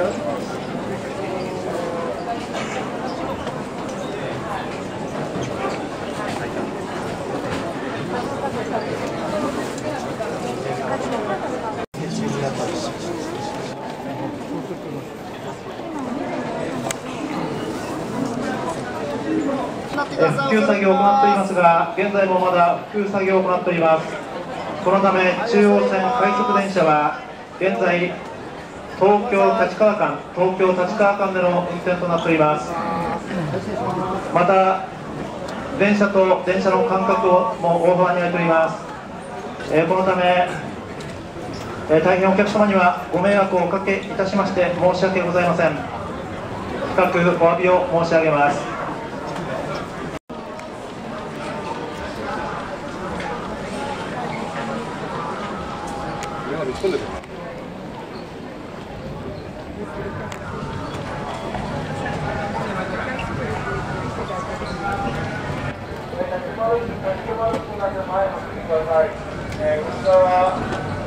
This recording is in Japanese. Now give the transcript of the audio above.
復旧作業を行ってい。ますが現在もまだ復旧作業を行っておりますこのため中央線快速電車は現在東京立川間東京立川間での運転となっております。また電車と電車の間隔をも大幅に空いております、えー、このため、えー、大変お客様にはご迷惑をおかけいたしまして申し訳ございません。深くお詫びを申し上げます。突っ込んでるえー、こちらは、中央線、中央線